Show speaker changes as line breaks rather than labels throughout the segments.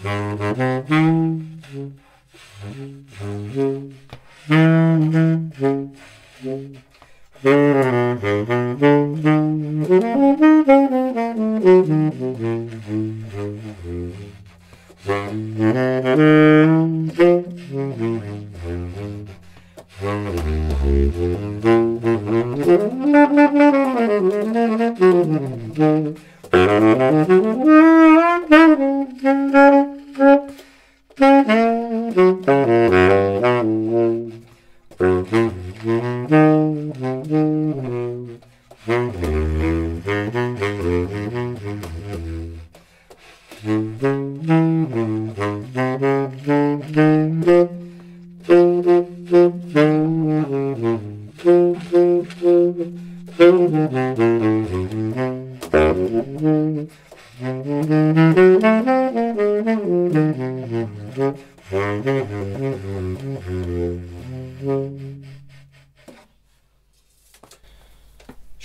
Mm-hmm. Mm-hmm.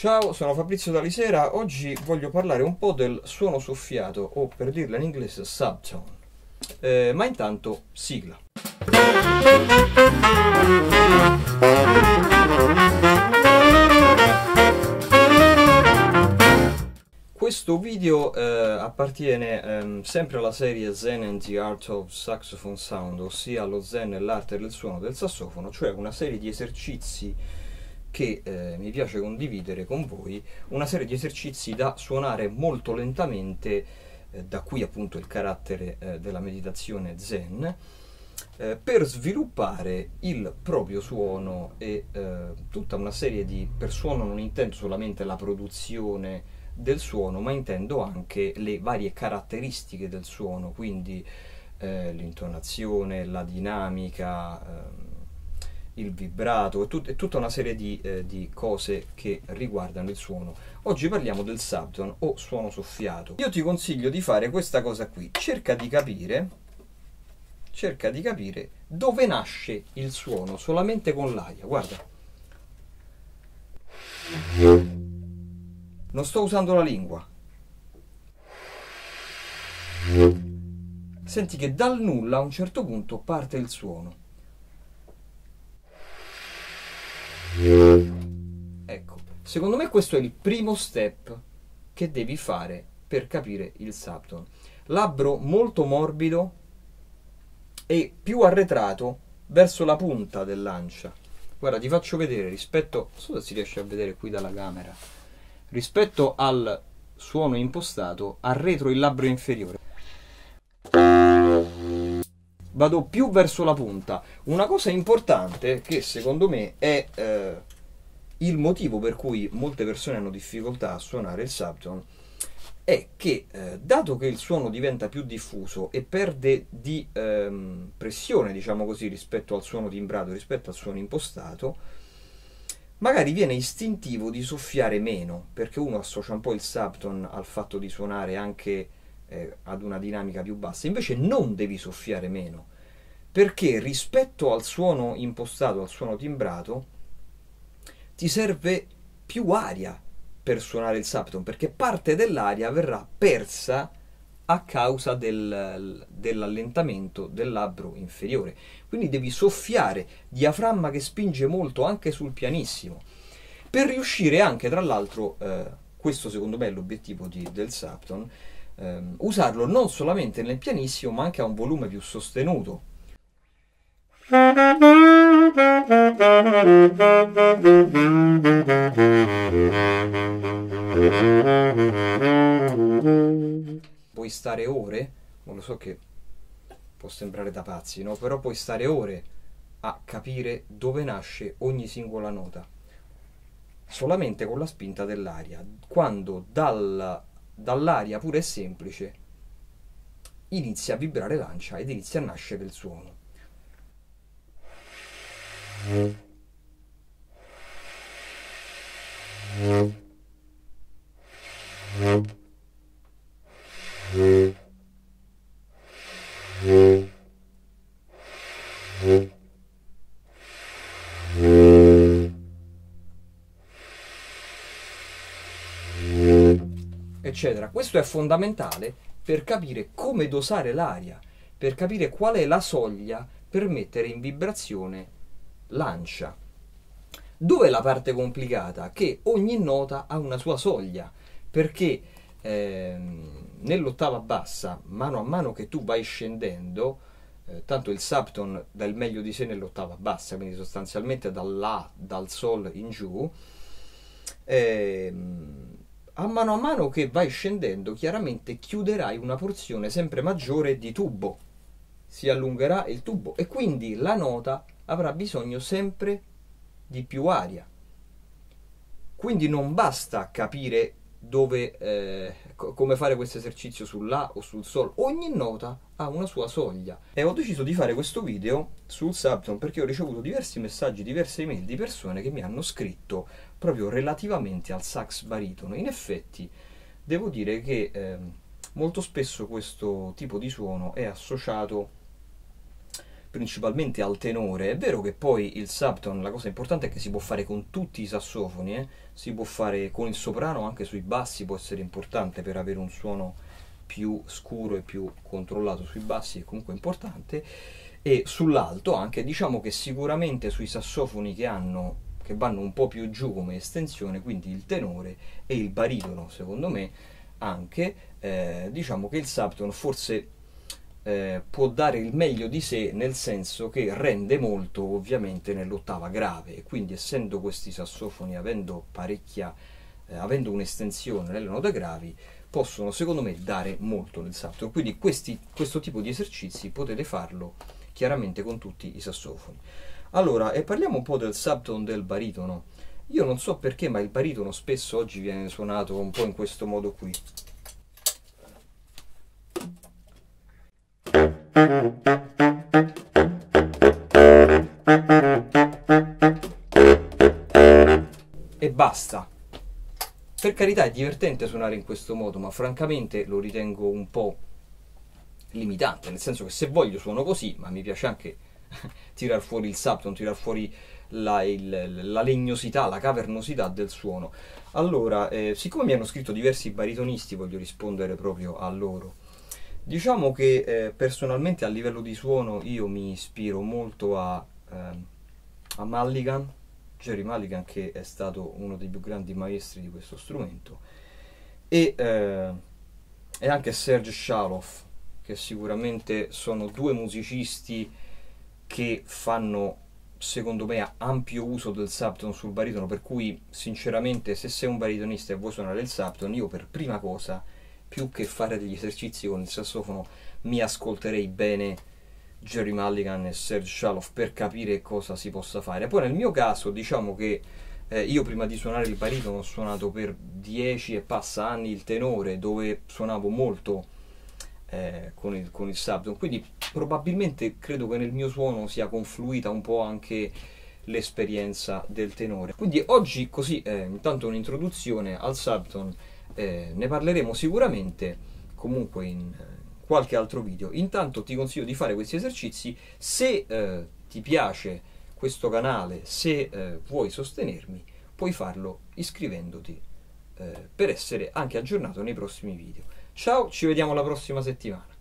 Ciao, sono Fabrizio Dalisera. Oggi voglio parlare un po' del suono soffiato, o per dirla in inglese subtone. Eh, ma intanto, sigla. Questo video eh, appartiene ehm, sempre alla serie Zen and the Art of Saxophone Sound, ossia lo Zen e l'arte del suono del sassofono, cioè una serie di esercizi che eh, mi piace condividere con voi, una serie di esercizi da suonare molto lentamente, eh, da qui appunto il carattere eh, della meditazione Zen, eh, per sviluppare il proprio suono e eh, tutta una serie di... per suono non intendo solamente la produzione del suono, ma intendo anche le varie caratteristiche del suono, quindi eh, l'intonazione, la dinamica, ehm, il vibrato, è, tut- tutta una serie di, eh, di, cose che riguardano il suono. Oggi parliamo del subtone o suono soffiato. Io ti consiglio di fare questa cosa qui, cerca di capire, cerca di capire dove nasce il suono solamente con l'aria, guarda. Non sto usando la lingua. Senti che dal nulla a un certo punto parte il suono. Secondo me questo è il primo step che devi fare per capire il subtone. Labbro molto morbido e più arretrato verso la punta dell'ancia. Guarda, ti faccio vedere rispetto, non so si riesce a vedere qui dalla camera, rispetto al suono impostato, arretro il labbro inferiore vado più verso la punta. Una cosa importante che secondo me è eh, il motivo per cui molte persone hanno difficoltà a suonare il subtone è che eh, dato che il suono diventa più diffuso e perde di ehm, pressione, diciamo così, rispetto al suono timbrato, rispetto al suono impostato, magari viene istintivo di soffiare meno, perché uno associa un po' il subtone al fatto di suonare anche eh, ad una dinamica più bassa. Invece non devi soffiare meno, perché rispetto al suono impostato, al suono timbrato, ti serve più aria per suonare il subtone, perché parte dell'aria verrà persa a causa del, dell'allentamento del labbro inferiore. Quindi devi soffiare, diaframma che spinge molto anche sul pianissimo, per riuscire anche, tra l'altro, eh, questo secondo me è l'obiettivo di, del subtone, ehm, usarlo non solamente nel pianissimo ma anche a un volume più sostenuto. Puoi stare ore, non lo so che può sembrare da pazzi, no? Però puoi stare ore a capire dove nasce ogni singola nota solamente con la spinta dell'aria. Quando dal dall'aria pura e semplice inizia a vibrare l'ancia ed inizia a nascere il suono. Eccetera. Questo è fondamentale per capire come dosare l'aria, per capire qual è la soglia per mettere in vibrazione l'ancia. Dove è la parte complicata? Che ogni nota ha una sua soglia, perché ehm, nell'ottava bassa, mano a mano che tu vai scendendo, eh, tanto il subton dà il meglio di sé nell'ottava bassa, quindi sostanzialmente dall'A, dal Sol in giù, ehm, a mano a mano che vai scendendo, chiaramente chiuderai una porzione sempre maggiore di tubo, si allungherà il tubo e quindi la nota avrà bisogno sempre di più aria. Quindi non basta capire dove, eh, co- come fare questo esercizio sull'A o sul Sol. Ogni nota ha una sua soglia. E ho deciso di fare questo video sul subton perché ho ricevuto diversi messaggi, diverse email di persone che mi hanno scritto proprio relativamente al sax baritono. In effetti, devo dire che eh, molto spesso questo tipo di suono è associato principalmente al tenore. È vero che poi il subton, la cosa importante è che si può fare con tutti i sassofoni, eh? si può fare con il soprano, anche sui bassi può essere importante per avere un suono più scuro e più controllato sui bassi, è comunque importante. E sull'alto anche, diciamo che sicuramente sui sassofoni che hanno che vanno un po' più giù come estensione, quindi il tenore e il baritono, secondo me, anche, eh, diciamo che il subton forse eh, può dare il meglio di sé nel senso che rende molto ovviamente nell'ottava grave. E quindi essendo questi sassofoni avendo parecchia eh, avendo un'estensione nelle note gravi possono secondo me dare molto nel subton quindi questi, questo tipo di esercizi potete farlo chiaramente con tutti i sassofoni. Allora e parliamo un po' del subton del baritono. Io non so perché ma il baritono spesso oggi viene suonato un po' in questo modo qui E basta. Per carità è divertente suonare in questo modo, ma francamente lo ritengo un po' limitante, nel senso che se voglio suono così, ma mi piace anche tirar fuori il subton, tirar fuori la, il, la, legnosità, la cavernosità del suono. Allora, eh, siccome mi hanno scritto diversi baritonisti, voglio rispondere proprio a loro. Diciamo che eh, personalmente a livello di suono io mi ispiro molto a, eh, a Mulligan, Jerry Mulligan che è stato uno dei più grandi maestri di questo strumento. E, eh, e anche Serge Shaloff che sicuramente sono due musicisti che fanno secondo me ampio uso del subton sul baritono per cui sinceramente se sei un baritonista e vuoi suonare il subton io per prima cosa più che fare degli esercizi con il sassofono, mi ascolterei bene Jerry Mulligan e Serge Shaloff per capire cosa si possa fare. Poi nel mio caso, diciamo che eh, io prima di suonare il baritono ho suonato per 10 e passa anni il tenore, dove suonavo molto eh, con, il, con il subton, quindi probabilmente credo che nel mio suono sia confluita un po' anche l'esperienza del tenore. Quindi oggi così, eh, intanto un'introduzione al subton eh, ne parleremo sicuramente comunque in eh, qualche altro video. Intanto ti consiglio di fare questi esercizi. Se eh, ti piace questo canale, se eh, vuoi sostenermi, puoi farlo iscrivendoti eh, per essere anche aggiornato nei prossimi video. Ciao, ci vediamo la prossima settimana.